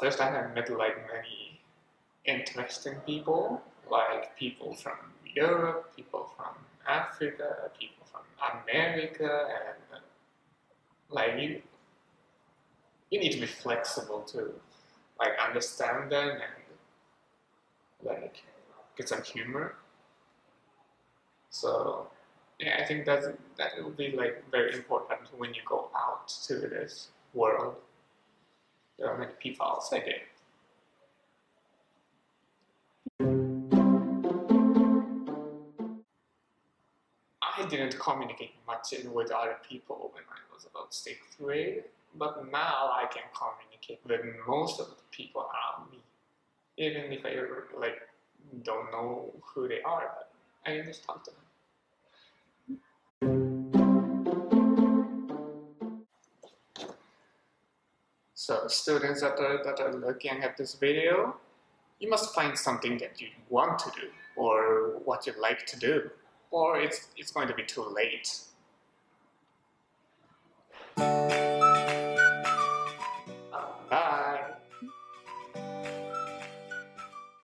first I have met like many interesting people, like people from Europe, people from Africa, people from America, and like you, you need to be flexible to like understand them and like get some humor. So yeah, I think that's that will be like very important when you go out to this world. There are many outside it. I didn't communicate much with other people when I was about sixth grade, but now I can communicate with most of the people around me, even if I like don't know who they are, but I can just talk to them. So students that are, that are looking at this video, you must find something that you want to do or what you like to do or it's, it's going to be too late.